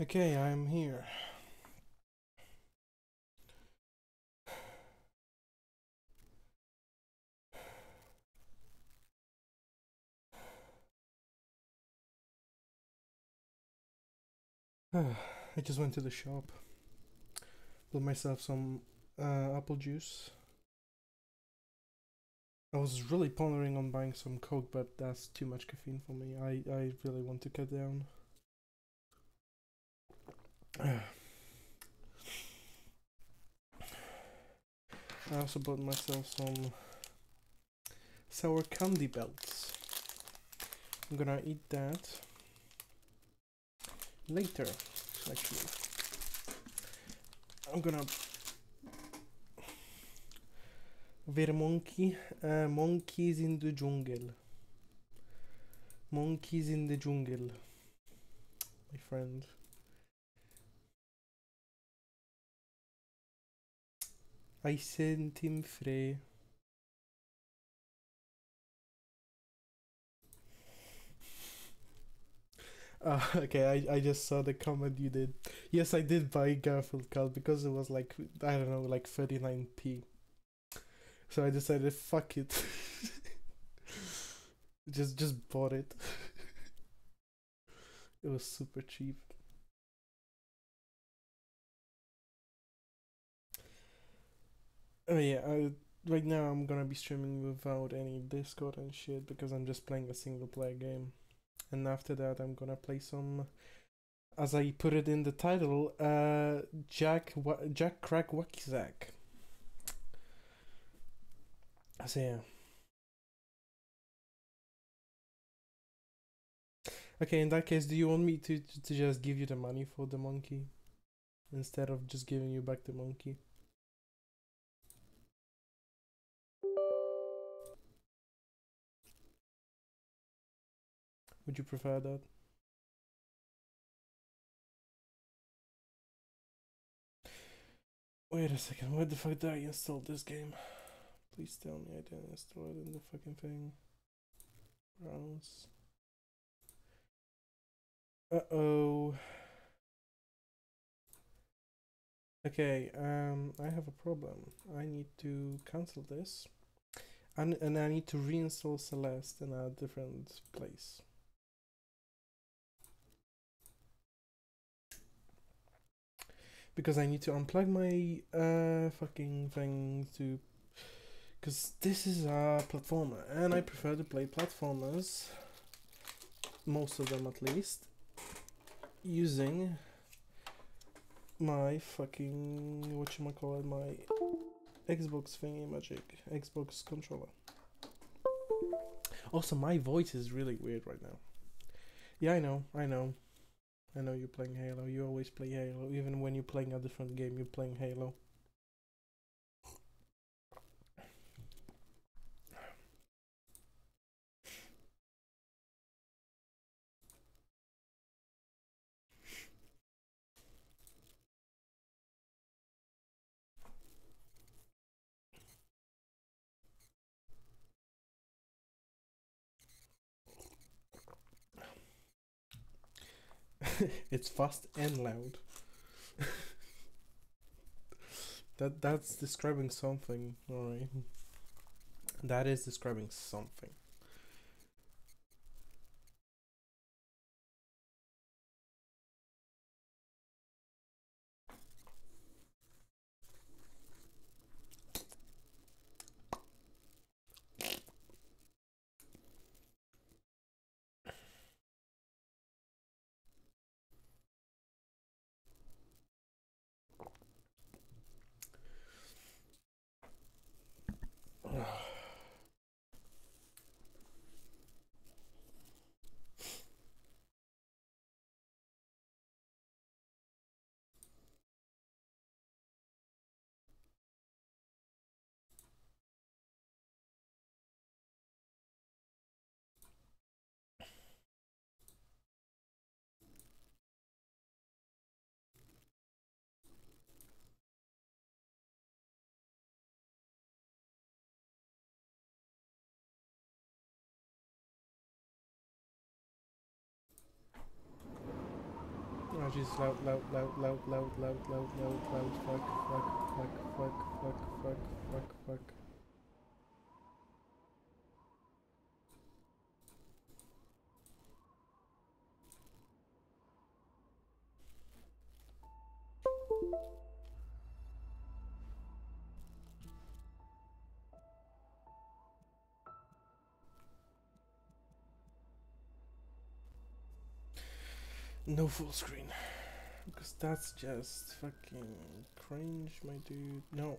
Okay, I'm here. I just went to the shop. Bought myself some uh, apple juice. I was really pondering on buying some coke, but that's too much caffeine for me. I, I really want to cut down. I also bought myself some sour candy belts. I'm gonna eat that later, actually. I'm gonna ver monkey uh, monkeys in the jungle monkeys in the jungle my friend I sent him free Uh, okay, I, I just saw the comment you did. Yes, I did buy Garfield card because it was like, I don't know, like 39p. So I decided, fuck it. just just bought it. it was super cheap. Oh yeah, I, right now I'm gonna be streaming without any Discord and shit because I'm just playing a single player game. And after that I'm gonna play some as I put it in the title, uh Jack Wa- Jack Crack Wacky Zack. So yeah. Okay, in that case, do you want me to, to to just give you the money for the monkey instead of just giving you back the monkey? Would you prefer that? Wait a second, where the fuck did I install this game? Please tell me I didn't install it in the fucking thing. Browse. Uh oh. Okay, um, I have a problem. I need to cancel this. And, and I need to reinstall Celeste in a different place. Because I need to unplug my uh, fucking thing to because this is a platformer and I prefer to play platformers most of them at least using my fucking what you call it my Xbox thingy magic Xbox controller. Also my voice is really weird right now. Yeah I know I know I know you're playing Halo. You always play Halo. Even when you're playing a different game you're playing Halo it's fast and loud. that that's describing something, alright. That is describing something. Oh Jesus, loud, loud, loud, loud, loud, loud, loud, loud, loud, fuck, fuck, fuck, fuck, fuck, fuck, fuck, fuck. No full screen. Because that's just fucking cringe, my dude. No.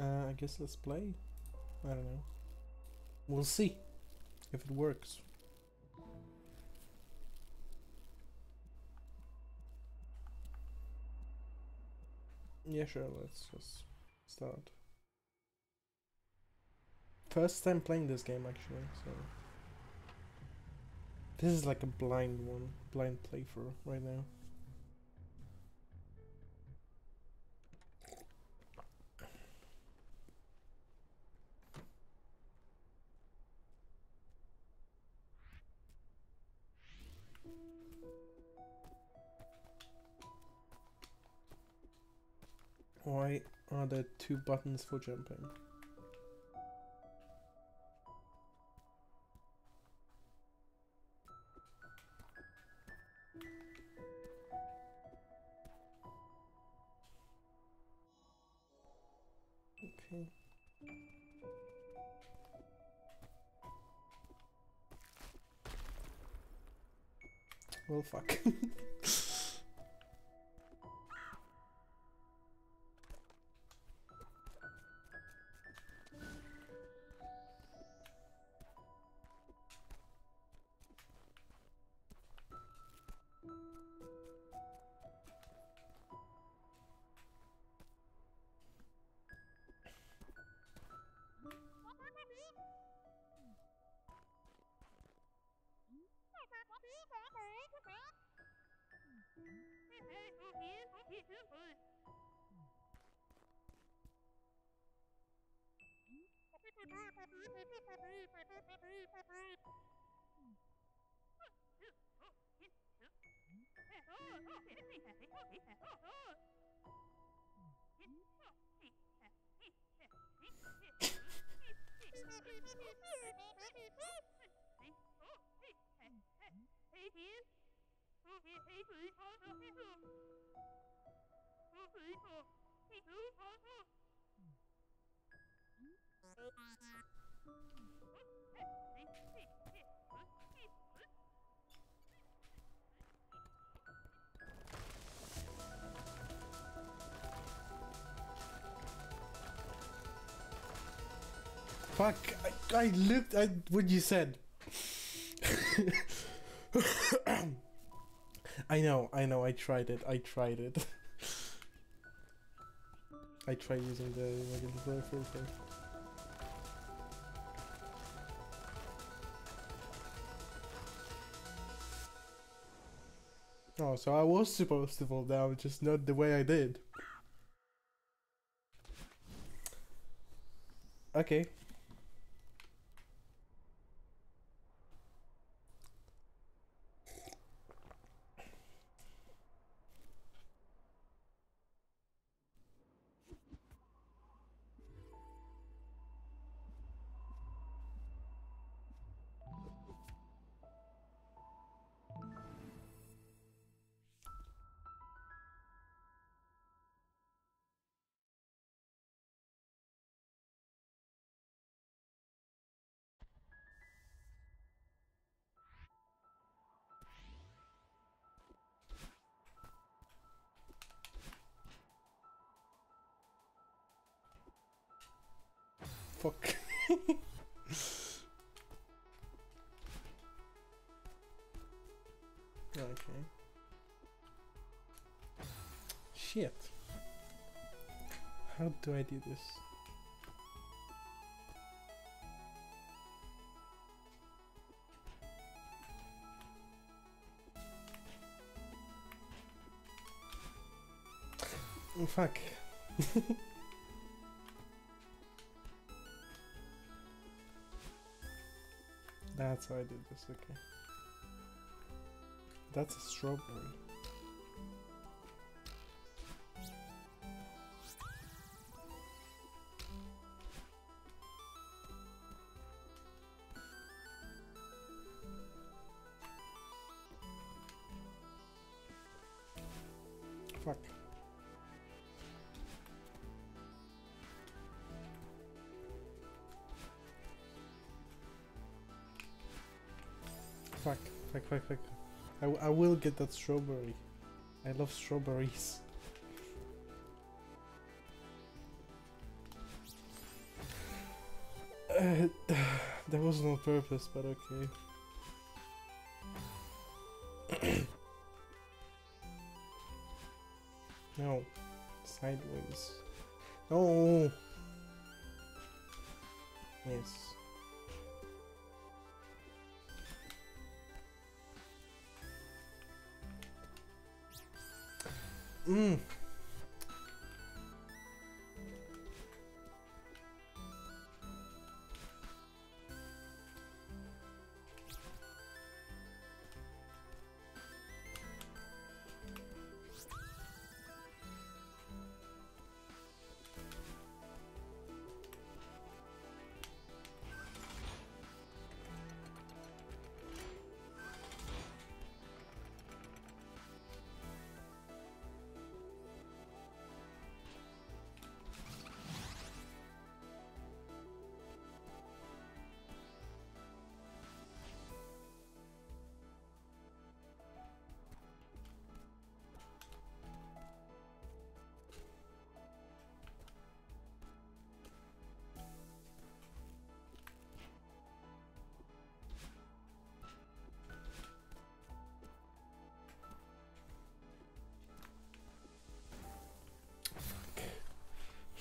Uh, I guess let's play. I don't know. We'll see if it works. Yeah, sure, let's just start. First time playing this game actually, so. This is like a blind one, blind playthrough right now. Two buttons for jumping? Okay. Well, fuck. Oh, Fuck, I, I looked at what you said. I know, I know, I tried it, I tried it. I tried using the regular filter. Oh, so I was supposed to fall down, just not the way I did. Okay. Fuck? okay. Shit. How do I do this? Oh, fuck. That's how I did this, okay. That's a strawberry. Fuck, fuck, fuck, fuck. I, I will get that strawberry. I love strawberries. Uh, that was no purpose, but okay. no. Sideways. No! Yes. Mm.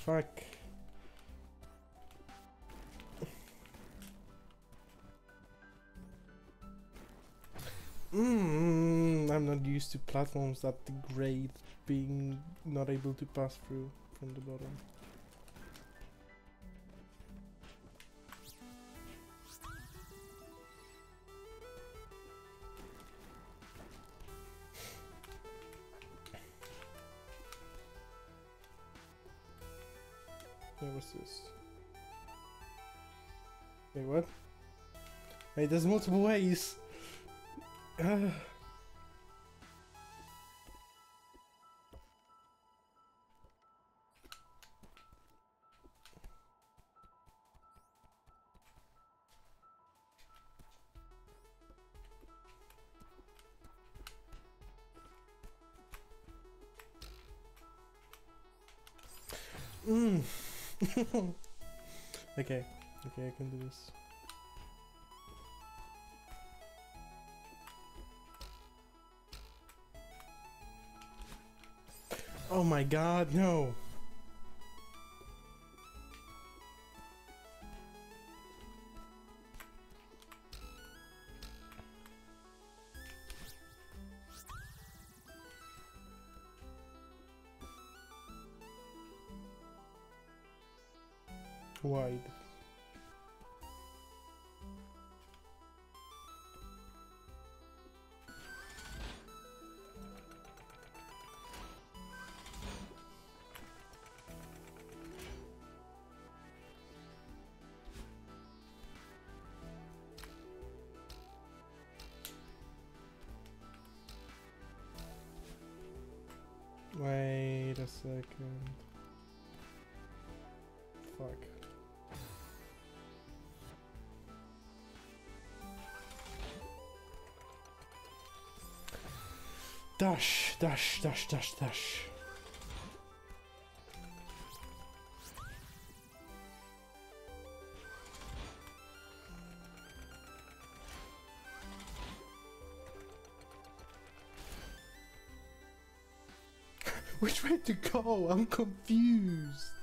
Fuck. Mm, I'm not used to platforms that degrade being not able to pass through from the bottom. There's multiple ways! Ah. Mm. okay, okay, I can do this. Oh my god, no! Second. Fuck. Dash, dash, dash, dash, dash. Which way to go? I'm confused.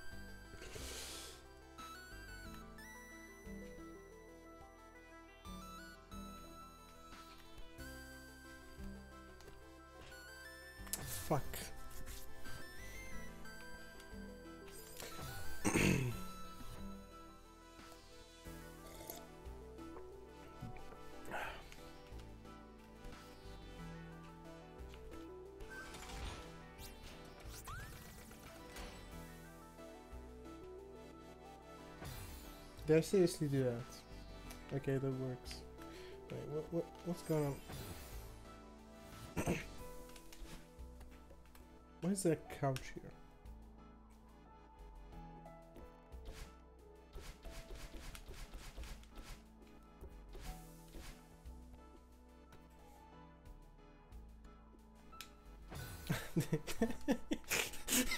Did I seriously do that? Okay, that works. Wait, what, what, what's going on? Why is there a couch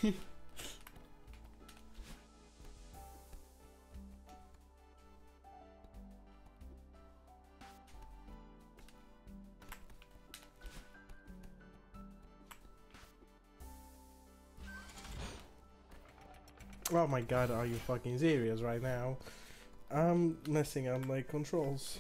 here? my god, are you fucking serious right now? I'm messing up my controls.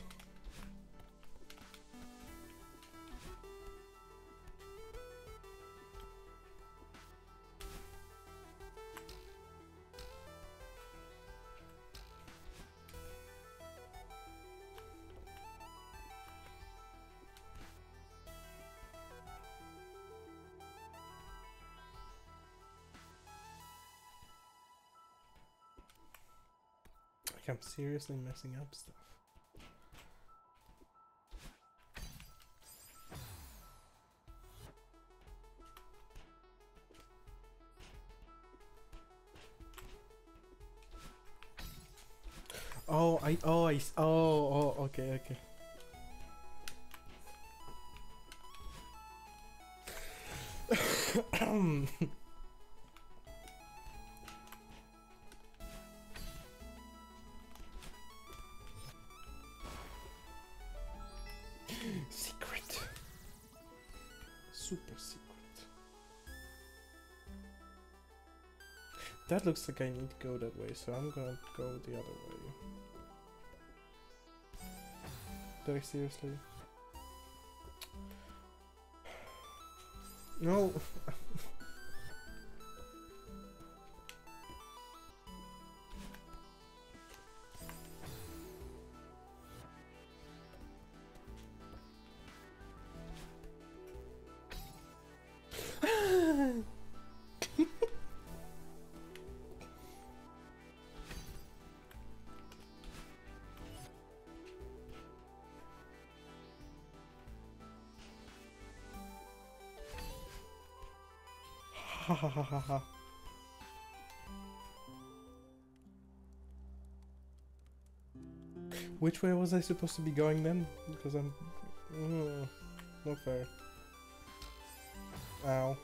I'm seriously messing up stuff. Oh, I, oh, I, oh, oh, okay, okay. Super secret. That looks like I need to go that way, so I'm gonna go the other way. Very seriously. No. Ha ha ha ha. Which way was I supposed to be going then? Because I'm... Mm, not fair. Ow.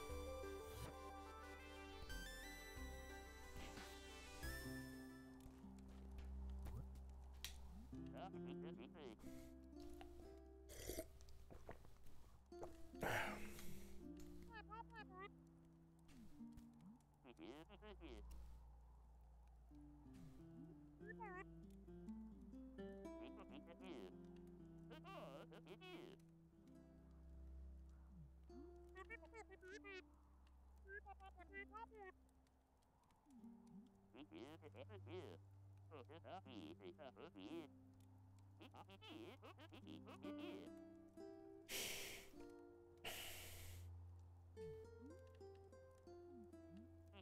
Shhh.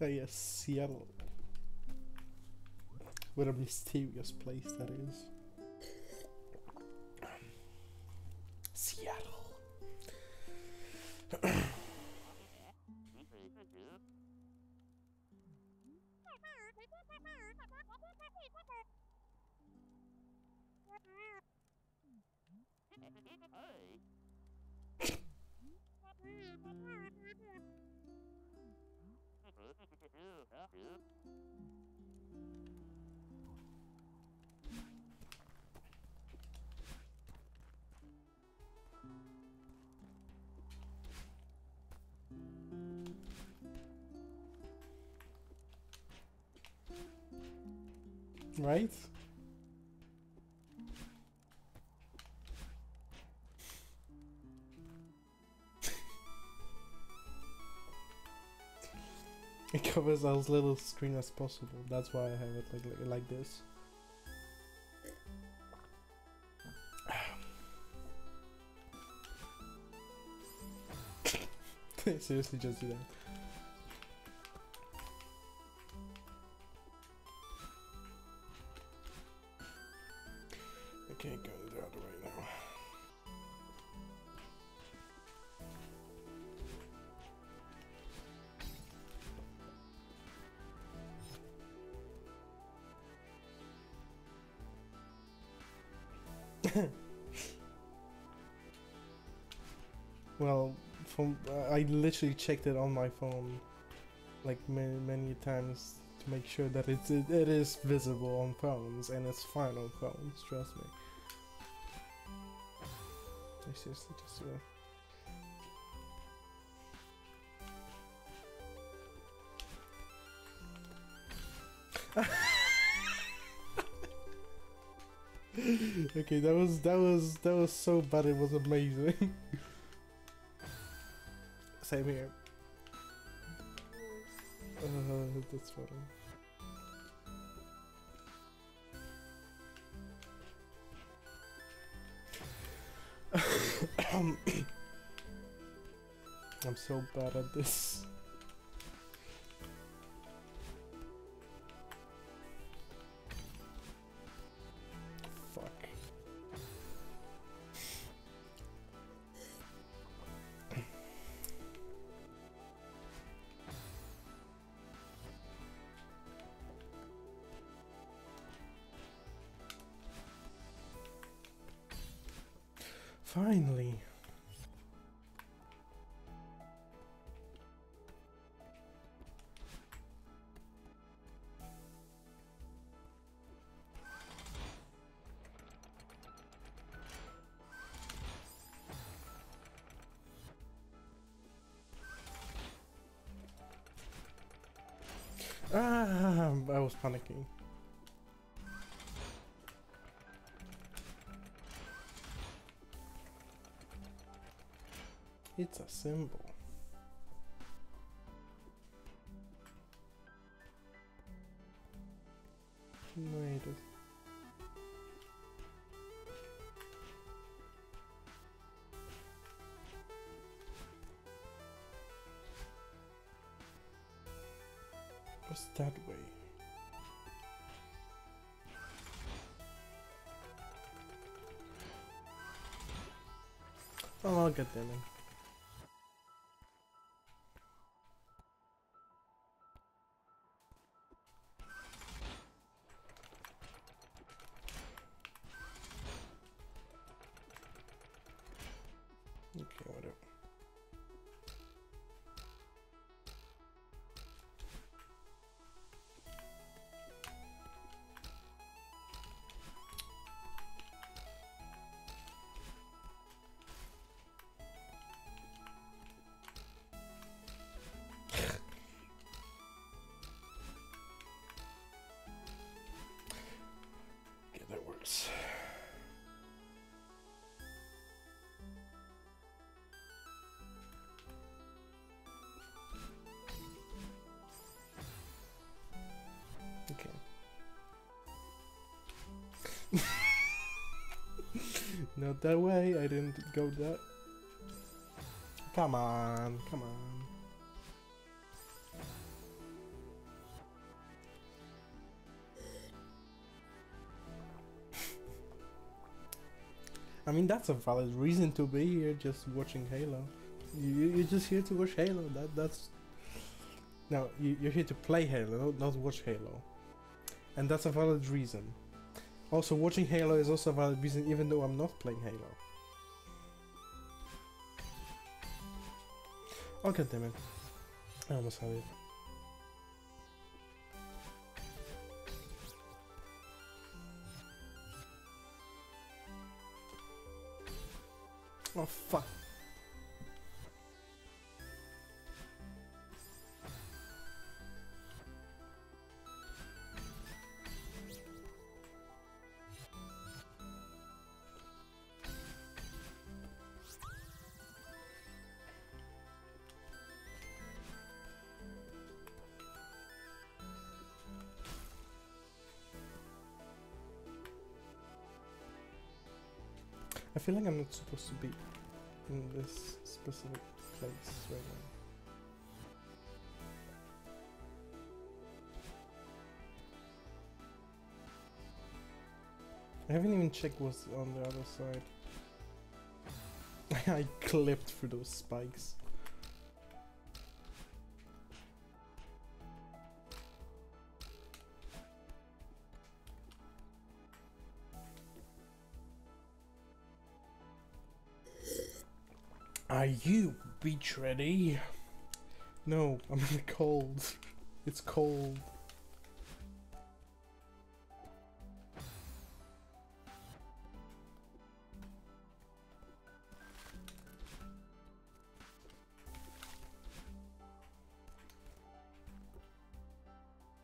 Ah yes, Seattle. What a mysterious place that is. Seattle. Hey. Right? It covers as little screen as possible. That's why I have it like like, like this. Seriously, just do that. Literally checked it on my phone, like many many times to make sure that it's it, it is visible on phones and it's fine on phones. Trust me. I seriously just uh, okay, that was that was that was so bad. It was amazing. Same here. Uh, that's funny. I'm so bad at this. Was panicking. It's a symbol. Wait. a- What's that way? Oh, god damn Not that way, I didn't go that... Come on, come on. I mean, that's a valid reason to be here, just watching Halo. You, you're just here to watch Halo, that, that's... No, you, you're here to play Halo, not watch Halo. And that's a valid reason. Also, watching Halo is also a valid reason, even though I'm not playing Halo. Oh god damn it! I almost had it. Oh fuck. Feel like I'm not supposed to be in this specific place right now. I haven't even checked what's on the other side. I clipped through those spikes. You beach ready? No, I'm in the cold. It's cold.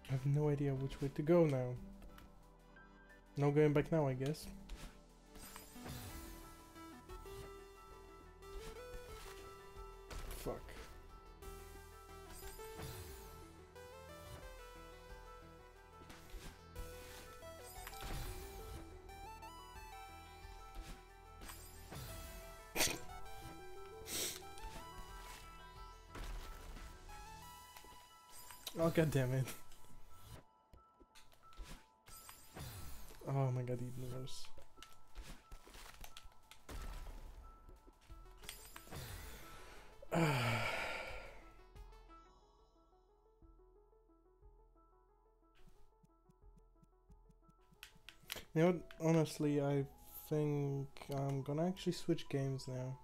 I have no idea which way to go now. No going back now, I guess. God damn it. Oh my god, even worse. You know? Honestly, I think I'm gonna actually switch games now.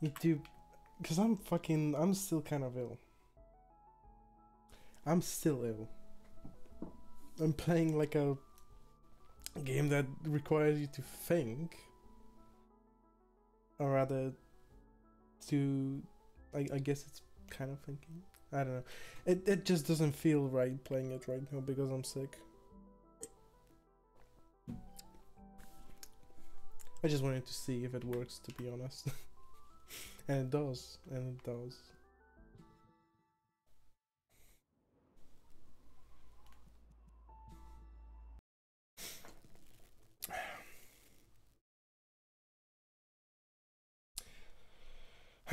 Need to, cause I'm fucking, I'm still kind of ill. I'm still ill. I'm playing like a game that requires you to think, or rather, to, I, I guess it's kind of thinking. I don't know. It it just doesn't feel right playing it right now because I'm sick. I just wanted to see if it works, to be honest. and it does, and it does.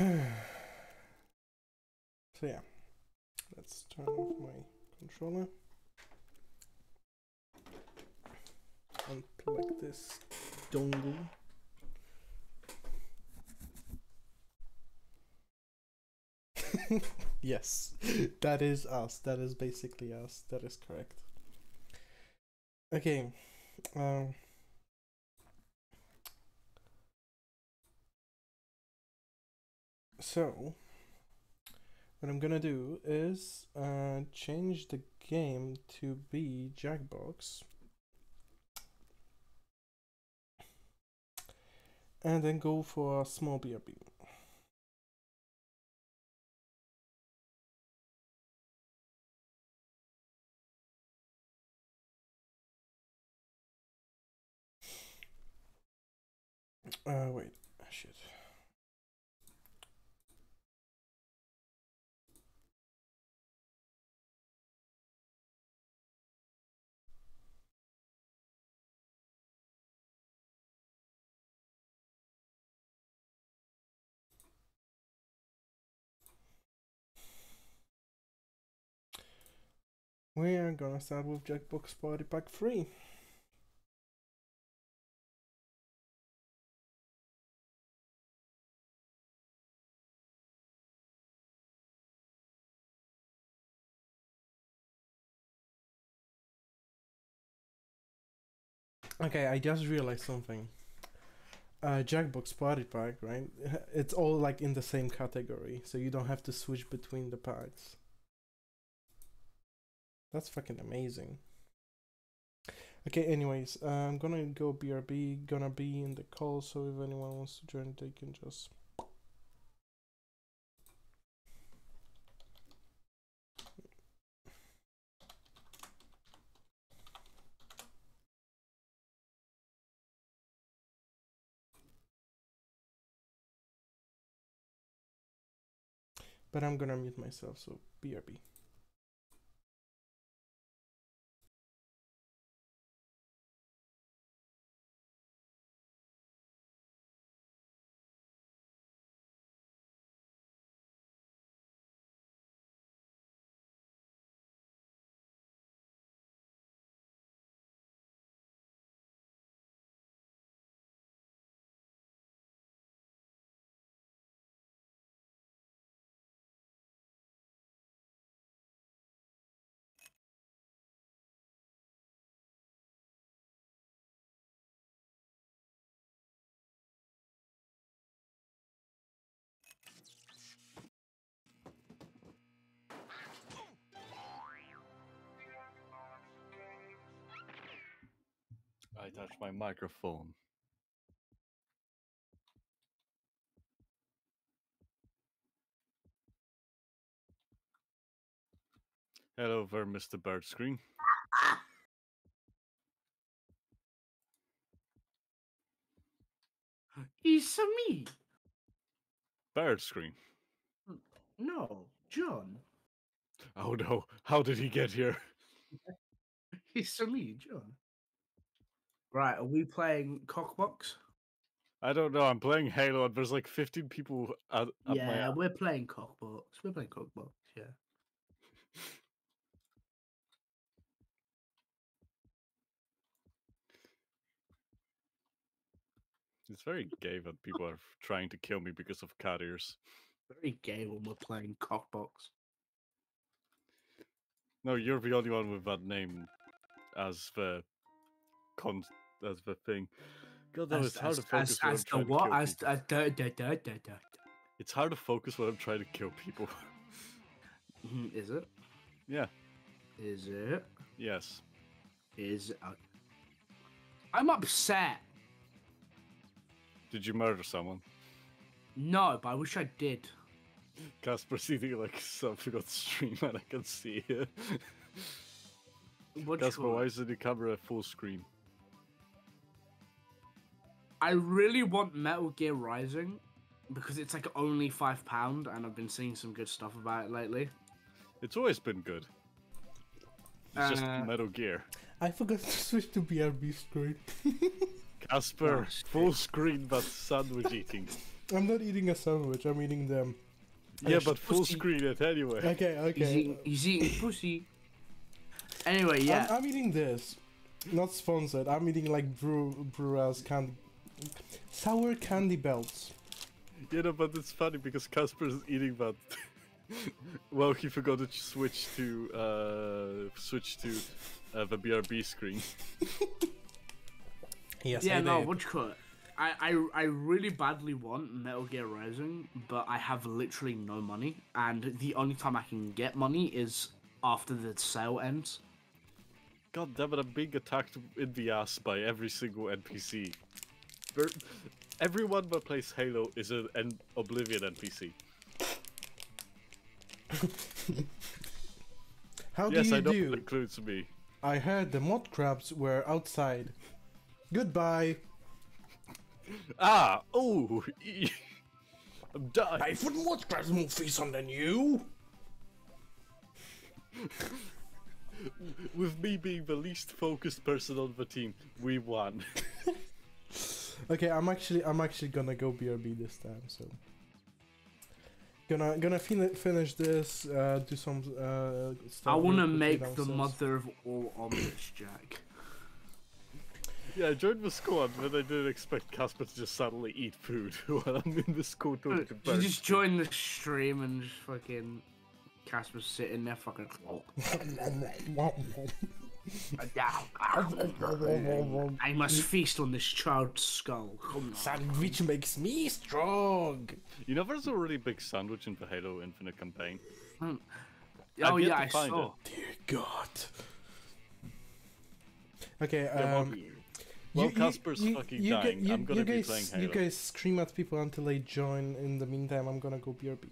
so yeah, let's turn off my controller. Unplug this dongle. yes, that is us. That is basically us. That is correct. Okay. Um. So, what I'm gonna do is uh, change the game to be Jackbox. and then go for a small BRB. Uh, wait, shit. We are gonna start with Jackbox Party Pack 3. Okay, I just realized something. Uh, Jackbox Party Pack, right? It's all like in the same category, so you don't have to switch between the packs. That's fucking amazing. Okay, anyways, uh, I'm gonna go BRB, gonna be in the call, so if anyone wants to join, they can just. But I'm gonna mute myself, so BRB. I touched my microphone. Hello there, Mr. Bird Screen. It's me. Bird Screen. No, John. Oh no, how did he get here? It's me, John. Right, are we playing Cockbox? I don't know. I'm playing Halo and there's like 15 people at, at yeah, my. we're playing Cockbox. We're playing Cockbox, yeah. It's very gay that people are trying to kill me because of cat ears. Very gay when we're playing Cockbox. No, you're the only one with that name as the con as the thing. God, no, As, it's hard as, to focus as, when as I'm the trying to what? kill As, people. as da, da, da, da, da. It's hard to focus when I'm trying to kill people. Mhm, Is it? yeah. Is it? Yes. Is it? Uh, I'm upset. Did you murder someone? No, but I wish I did. Casper's eating like something on stream and I can see it. What do you Casper, why isn't the camera full screen? I really want Metal Gear Rising because it's like only five pound, and I've been seeing some good stuff about it lately. It's always been good. It's just Uh, Metal Gear. I forgot to switch to BRB screen. Casper, shit. full screen but sandwich eating. I'm not eating a sandwich, I'm eating them. yeah, but full pussy. screen it anyway. Okay, He's okay. eating, he's eating pussy. Anyway, yeah. I'm, I'm eating this. Not sponsored. I'm eating like brew brewers candy sour candy belts. Yeah, know, but it's funny because Casper is eating that. well, he forgot to switch to uh, switch to uh, the BRB screen. Yes, yeah, I no, did. what you call it? I, I, I really badly want Metal Gear Rising, but I have literally no money, and the only time I can get money is after the sale ends. God damn it! I'm being attacked in the ass by every single NPC. Ver- Everyone that plays Halo is an, an Oblivion NPC. How do yes, you I know do? that includes me. I heard the mud crabs were outside. Goodbye. Ah! Oh! I'm dying. I put mud crabs more fearsome than you. With me being the least focused person on the team, we won. Okay, I'm actually I'm actually gonna go BRB this time. So gonna gonna fin- finish this. Uh, do some uh, stuff. I want to make the mother of all omelets, Jack. Yeah, I joined the squad, but I didn't expect Casper to just suddenly eat food while I'm in the school talking to You birds. just join the stream and just fucking Casper's sitting there fucking. I must feast on this child's skull. Come on. Sandwich makes me strong. You know, there's a really big sandwich in the Halo Infinite campaign. Oh I've yet yeah, to I find saw. Dear God. Okay, Yeah, well, um, well, you- you- Casper's you- fucking you gu- dying. you- I'm gonna you be guys, playing Halo. You guys scream at people until they join. In the meantime, I'm gonna go BRB.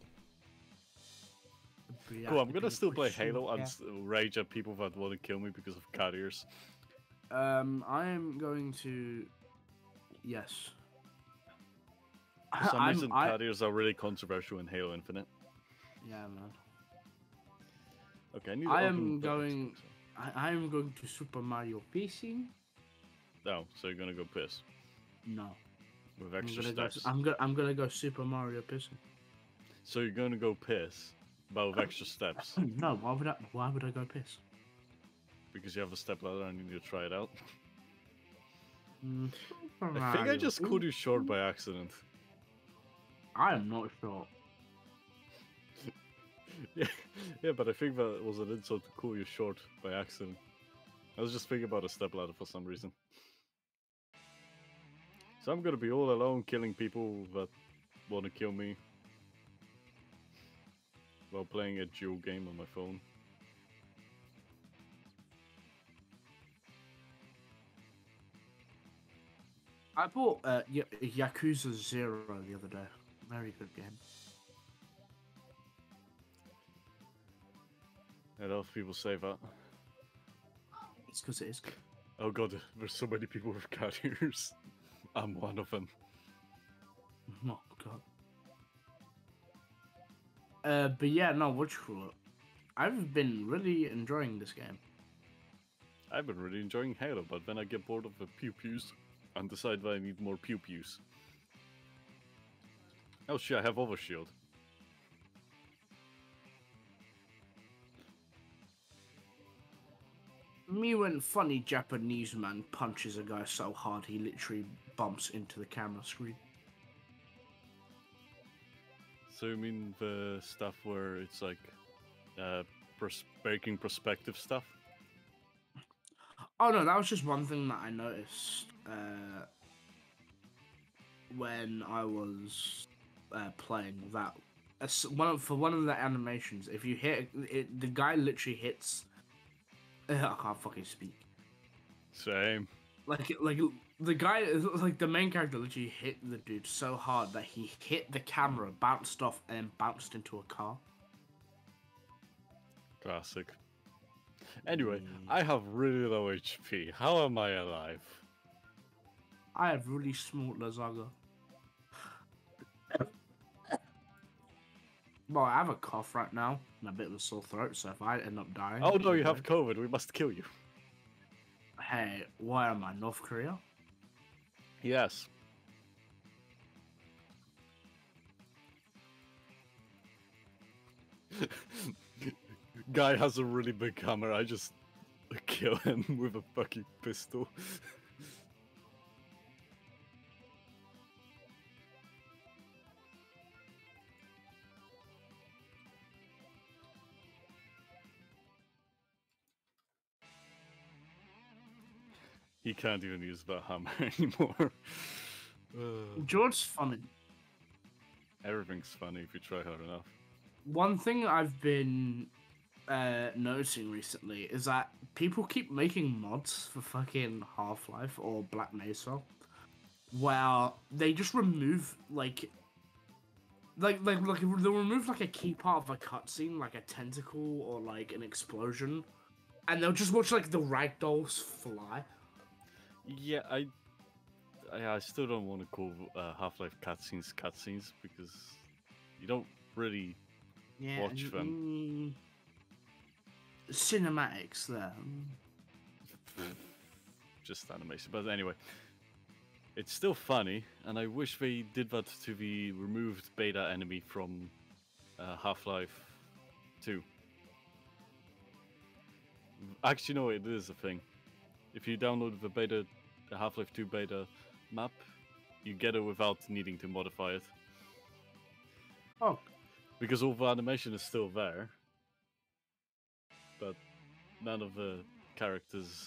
Cool, I'm gonna still play Halo and Yeah. rage at people that want to kill me because of carriers. Um, I am going to. Yes. For some I'm- reason, I- carriers are really controversial in Halo Infinite. Yeah, man. Okay, I need I am going- I, am going to Super Mario PC. Oh, so you're gonna go piss No, with I'm extra gonna go. steps. I'm gonna. I'm gonna go Super Mario pissing. So you're gonna go piss, but with extra steps No, why would I? Why would I go piss? because you have a step ladder and you need to try it out. Mm, I think I just called you short by accident. I am not short. yeah, yeah, but I think that was an insult to call you short by accident. I was just thinking about a step ladder for some reason. So I'm gonna be all alone killing people that want to kill me while playing a dual game on my phone. I bought uh, Y- Yakuza Zero the other day. Very good game. A lot of people say that. It's because it is good. Oh god, there's so many people with cat ears. I'm one of them. God. Uh, but yeah, no, what you call it? I've been really enjoying this game. I've been really enjoying Halo, but then I get bored of the pew pews and decide that I need more pew pews. Oh shit, I have overshield. Me when funny Japanese man punches a guy so hard he literally bumps into the camera screen. So you mean the stuff where it's like uh pers- breaking perspective stuff? Oh no, that was just one thing that I noticed uh, when I was uh, playing that. as- One of, for one of the animations, if you hit it, the guy literally hits. I can't fucking speak. Same. Like like the guy, like the main character, literally hit the dude so hard that he hit the camera, bounced off, and bounced into a car. Classic. Anyway, mm. I have really low HP. How am I alive? I have really small lasagna. Well, I have a cough right now and a bit of a sore throat, so if I end up dying. Oh no, you have COVID. We must kill you. Hey, why am I North Korea? Yes. Guy has a really big hammer. I just kill him with a fucking pistol. he can't even use the hammer anymore. Ugh. George's funny. Everything's funny if you try hard enough. One thing I've been uh, noticing recently is that people keep making mods for fucking Half Life or Black Mesa, where they just remove like, like like like they'll remove like a key part of a cutscene, like a tentacle or like an explosion, and they'll just watch like the ragdolls fly. Yeah, I, I, I still don't want to call uh, Half-Life cutscenes cutscenes because you don't really Yeah, Watch and- them. mm, cinematics there. just animation. But anyway, it's still funny, and I wish they did that to the removed beta enemy from uh, Half-Life 2. Actually, no, it is a thing. If you download the beta, the Half-Life 2 beta map, you get it without needing to modify it. Oh, because all the animation is still there, but none of the characters